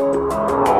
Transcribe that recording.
Música